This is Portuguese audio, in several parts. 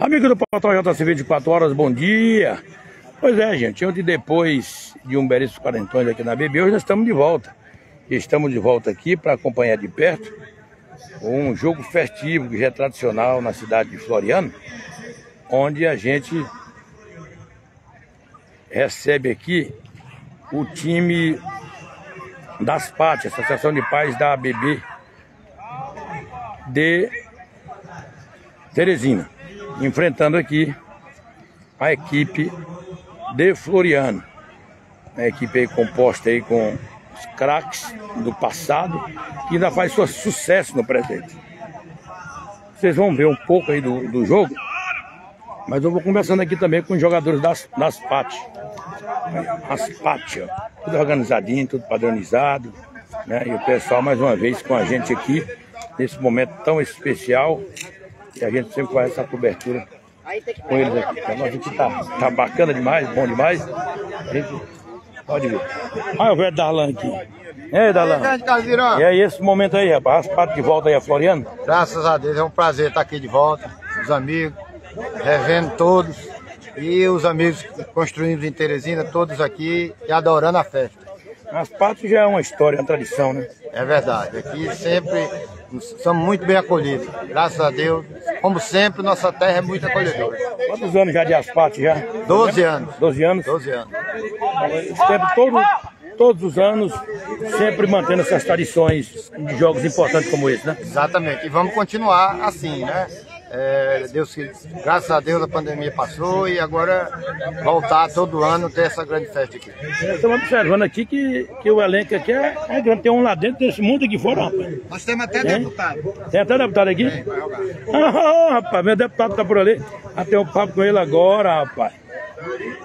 Amigo do Portal JC 24 horas, bom dia. Pois é, gente, ontem depois de um belíssimo quarentões aqui na BB, hoje nós estamos de volta. Estamos de volta aqui para acompanhar de perto um jogo festivo que já é tradicional na cidade de Floriano, onde a gente recebe aqui o time das Pátias, Associação de Pais da ABB de Teresina, enfrentando aqui a equipe de Floriano. A equipe aí composta aí com os craques do passado, que ainda faz sucesso no presente. Vocês vão ver um pouco aí do, do jogo, mas eu vou conversando aqui também com os jogadores das, das PAT. As PAT, ó. Tudo organizadinho, tudo padronizado. Né? E o pessoal mais uma vez com a gente aqui, nesse momento tão especial. E a gente sempre faz essa cobertura com eles aqui. Então, a gente tá, tá bacana demais, bom demais. A gente pode ver. Olha o velho Darlan aqui. E aí, Darlan? E aí, esse momento aí, rapaz, as patas de volta aí a Floriano? Graças a Deus, é um prazer estar aqui de volta, os amigos, revendo todos. E os amigos construímos em Teresina, todos aqui e adorando a festa. As patas já é uma história, uma tradição, né? É verdade. Aqui sempre somos muito bem acolhidos. Graças a Deus. Como sempre, nossa terra é muito acolhedora. Quantos anos já de asfalto já? Doze anos. Doze anos? Doze anos. Esse tempo todo, todos os anos, sempre mantendo essas tradições de jogos importantes como esse, né? Exatamente. E vamos continuar assim, né? É, Deus, graças a Deus a pandemia passou e agora voltar todo ano ter essa grande festa aqui. Estamos observando aqui que, que o elenco aqui é, é grande. Tem um lá dentro, tem esse mundo aqui fora, rapaz. Nós temos até Tem? deputado. Tem até deputado aqui? Tem, ah, rapaz, meu deputado tá por ali. Até um papo com ele agora, rapaz.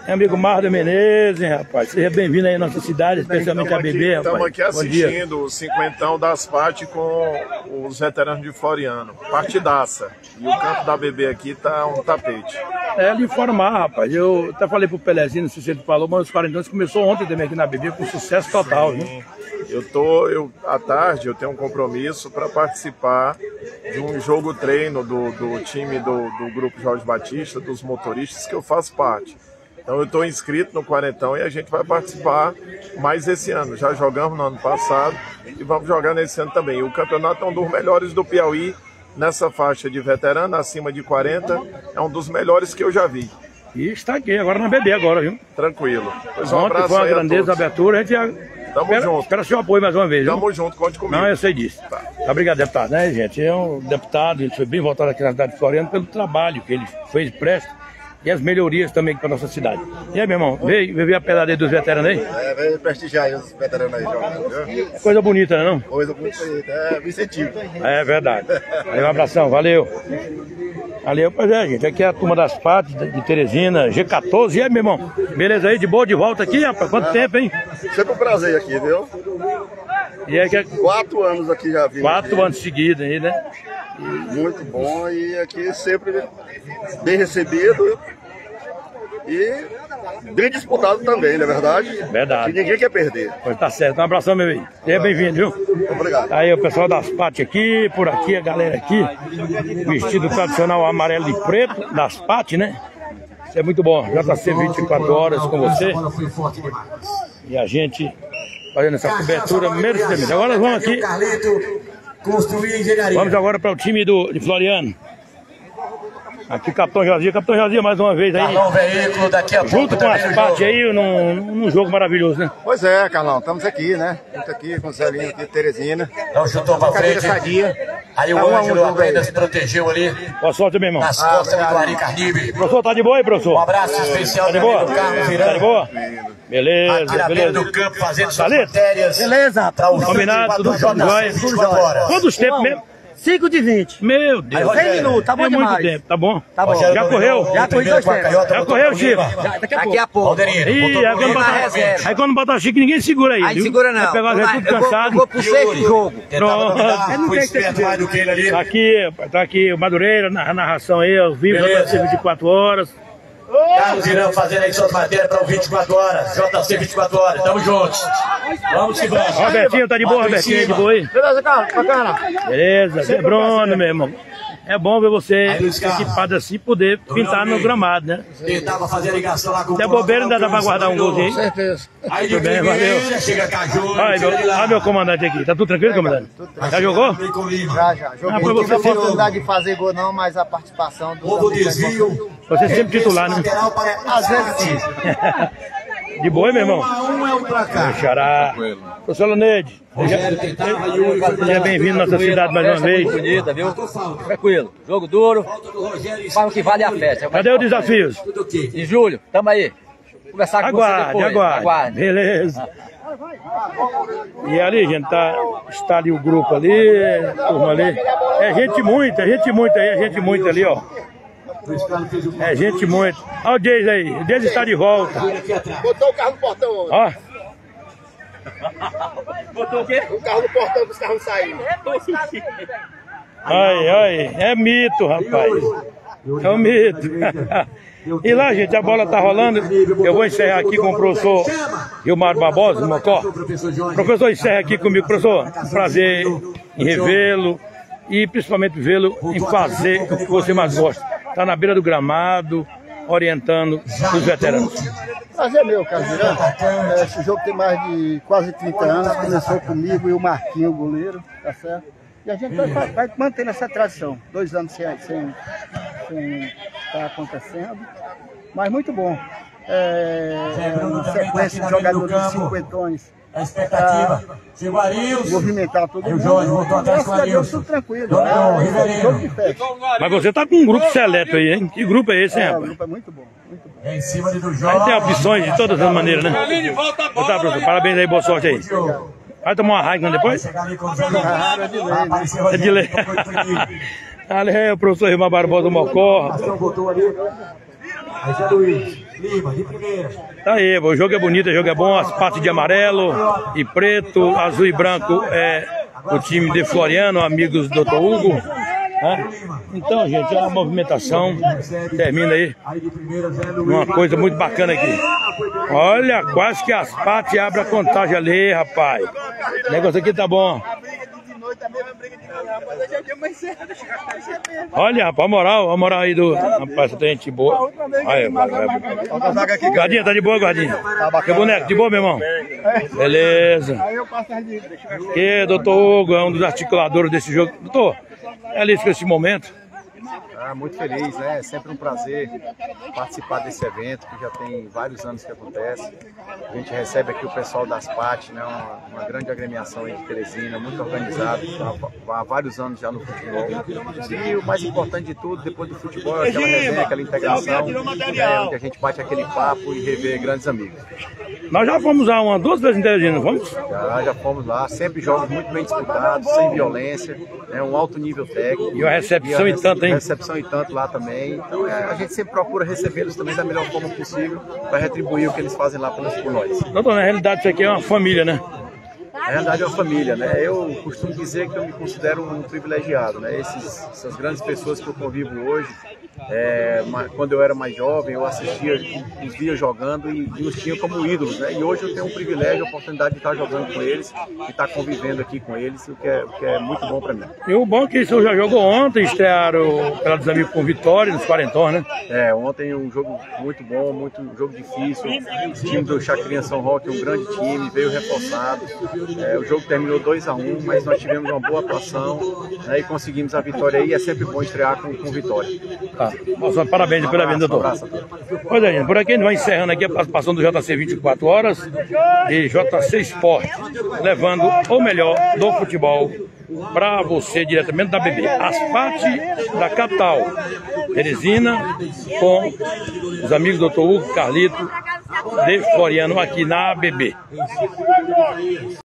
Meu amigo Marda Menezes, rapaz. Seja bem-vindo aí à nossa cidade, especialmente a BB, rapaz. Estamos aqui assistindo o cinquentão das partes com os veteranos de Floriano. Partidaça. E o campo da BB aqui tá um tapete. É lhe informar, rapaz. Eu até falei pro Pelezinho, não sei se ele falou, mas os 40 anos começou ontem também aqui na BB com sucesso total, Sim. viu? Eu tô, eu, à tarde eu tenho um compromisso para participar de um jogo treino do, do time do, do Grupo Jorge Batista, dos motoristas, que eu faço parte. Então eu estou inscrito no Quarentão e a gente vai participar mais esse ano. Já jogamos no ano passado e vamos jogar nesse ano também. O campeonato é um dos melhores do Piauí nessa faixa de veterano, acima de 40. É um dos melhores que eu já vi. E está aqui agora na BB agora, viu? Tranquilo. Pois um Ontem foi uma grandeza abertura, a gente já... Tamo espera, junto. Espera seu apoio mais uma vez, viu? Tamo junto, conte comigo. Não, eu sei disso. Tá. Obrigado, deputado, né, gente? É um deputado, ele foi bem votado aqui na cidade de Floriano pelo trabalho que ele fez presta e as melhorias também para nossa cidade. E aí, meu irmão, veio, veio ver a aí dos veteranos aí? É, veio prestigiar aí os veteranos aí jogando, viu? É coisa bonita, né, não? Coisa bonita, é incentivo. É verdade. Aí, um abração, valeu. Valeu, pois é, gente. Aqui é a turma das partes de Teresina, G14. E aí, meu irmão? Beleza aí, de boa de volta aqui, rapaz? Quanto é. tempo, hein? Sempre um prazer aqui, viu? E aí, que... Quatro anos aqui já vi. Quatro aqui. anos seguidos aí, né? Muito bom e aqui sempre bem recebido e bem disputado também, não é verdade? Verdade. E ninguém quer perder. Pois tá certo. Um abração, meu amigo. Seja bem-vindo, viu? Obrigado. Aí o pessoal das Pates aqui, por aqui, a galera aqui, vestido tradicional amarelo e preto, das Pates, né? Isso é muito bom. JC 24 horas com você. E a gente fazendo essa cobertura merecidamente. Agora nós vamos aqui construir engenharia. Vamos agora para o time do, de Floriano. Aqui, Capitão Josia. Capitão Josia, mais uma vez aí. Carlão Veículo, daqui a Junto com as partes aí, num, num jogo maravilhoso, né? Pois é, Carlão. Estamos aqui, né? Junto aqui com o Zelinho aqui, Teresina. Então chutou pra frente. Sadia. Aí o tá Ângelo apenas se protegeu ali. Boa sorte, meu irmão. Nas costas ah, do Ari Carnibe. Professor, tá de boa aí, professor? Um abraço especial tá de boa? Carlos Tá de boa? Beleza, beleza. do campo fazendo suas matérias. Beleza. Para o Combinado, tudo jóia. Quantos tempos mesmo? 5 de 20. Meu Deus. 100 minutos, tá bom é demais. muito tempo, tá bom? Tá bom. Já correu? Já correu dois tempos. Já correu, Chico? Daqui a pouco. Daqui a pouco. Ih, aí quando, botar, aí quando botar Chico, ninguém segura aí, Aí viu? segura não. Vai pegar o tudo cansado. Eu vou pro sexto jogo. Pronto. Não tem que mais do que ele ali. Tá aqui, tá aqui o Madureira, na narração aí, ao vivo, da 24 horas. Carlos Irão fazendo aí suas matérias para o 24 horas. JC 24 horas. Tamo juntos. Vamos que vamos. Robertinho, tá de boa, Robertinho? De boa aí? Beleza, Carlos? Bacana. Beleza, Zé Bruno, meu irmão. É bom ver você Aí, equipado assim, poder pintar no gramado, né? Tentava fazer a ligação lá com Se é o bobeira, ainda dá pra guardar um golzinho, hein? Domingo. Certeza. Aí Tudo bem, valeu. chega Caju, Olha, meu, olha meu comandante aqui. Tá tudo tranquilo, comandante? Já jogou? Vem comigo. Já, já. Joguei. Ah, foi Tive você a oportunidade de fazer gol não, mas a participação do... Houve o desvio. Você é sempre titular, né? Às vezes sim. De boa, meu irmão? Um a um é um placar. Xará. Professor fazia seja bem-vindo à nossa cidade mais uma vez. Bonita, viu? Tranquilo. Jogo duro. Fala o que vale a festa. Cadê os desafios? Em julho, tamo aí. Conversar com você Aguarde, depois. aguarde. Beleza. E ali, gente, tá, está ali o grupo ali, turma ali. É gente muita, é gente muita aí, é gente muita ali, ó. É gente muita. Olha o Deis aí, o Deis está de volta. Botou o carro no portão hoje. Ó, Botou o quê? O carro no portão para os carros saírem. ai, ai, é mito, rapaz. É um mito. E lá, gente, a bola tá rolando. Eu vou encerrar aqui com o professor Gilmar Barbosa, do Mocó. Professor encerra aqui comigo, professor. Prazer em revê-lo e principalmente vê-lo em fazer o que você mais gosta. Tá na beira do gramado, orientando os veteranos. Prazer meu, Casimiro. É, Esse jogo tem mais de quase 30 anos. Começou comigo e o Marquinho, o goleiro, tá certo? E a gente vai, vai- mantendo essa tradição. Dois anos sem estar tá acontecendo. Mas muito bom. É, uma sequência de jogadores cinquentões. A expectativa. Chegou Arilson. Movimentar todo Aí o mundo. Jorge voltou atrás com a Arilson. tudo tranquilo. Jogador, Né? Festa. Mas você tá com um grupo seleto aí, hein? Que grupo é esse, hein, É, o rapaz? grupo é muito bom. Muito bom. É em cima do Aí Jorge. tem opções de todas as maneiras, né? Então tá, professor. Parabéns aí, boa sorte aí. Vai tomar uma depois? O né? Apareceu É de lei. Rogério. Ali é o professor Irmã Barbosa do Mocó. Aí Zé Luiz. Lima, de primeira. Tá aí, o jogo é bonito, o jogo é bom, as partes de amarelo e preto, azul e branco é o time de Floriano, amigos do Dr. Hugo. né? Então, gente, é uma movimentação, termina aí uma coisa muito bacana aqui. Olha, quase que as partes abrem a contagem ali, rapaz. O negócio aqui tá bom. Olha, rapaz, a moral, a moral aí do. Rapaz, tem gente boa. Aí, vai, vai, vai. Guardinha, tá de boa, Guardinha? Que boneco, de boa, meu irmão? Beleza. Que, doutor Hugo, é um dos articuladores desse jogo. Doutor, é ali esse momento. Ah, muito feliz, né? É sempre um prazer participar desse evento que já tem vários anos que acontece. A gente recebe aqui o pessoal das PAT, né? Uma, uma grande agremiação aí de Teresina, muito organizado, há, há vários anos já no futebol. E o mais importante de tudo, depois do futebol, é aquela resenha, aquela integração, né? onde a gente bate aquele papo e revê grandes amigos. Nós já fomos lá uma, duas vezes em Teresina, não fomos? Já, já fomos lá, sempre jogos muito bem disputados, sem violência, né? um alto nível técnico. E uma recepção a e tanto, hein? recepção e tanto lá também. Então é, a gente sempre procura recebê-los também da melhor forma possível para retribuir o que eles fazem lá por nós. Doutor, na realidade isso aqui é uma família, né? Na verdade é uma família, né? Eu costumo dizer que eu me considero um privilegiado, né? Esses, essas grandes pessoas que eu convivo hoje, é, quando eu era mais jovem, eu assistia, os via jogando e, e os tinha como ídolos, né? E hoje eu tenho um privilégio, a oportunidade de estar jogando com eles e estar convivendo aqui com eles, o que é, o que é muito bom para mim. E o bom é que o senhor já jogou ontem, estrearam pela dos amigos com vitória nos quarentões, né? É, ontem um jogo muito bom, muito um jogo difícil. O time do Chacrinha São Roque, um grande time, veio reforçado. É, o jogo terminou 2 a 1 mas nós tivemos uma boa atuação né, e conseguimos a vitória aí. É sempre bom estrear com, com vitória. Tá. Nossa, parabéns pela vinda, doutor. Pois é, gente, por aqui a gente vai encerrando aqui a participação do JC 24 horas e JC Esporte, levando o melhor do futebol para você diretamente da BB. As partes da capital, Teresina, com os amigos do Dr. Hugo Carlito de Floriano aqui na BB.